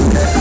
Yeah.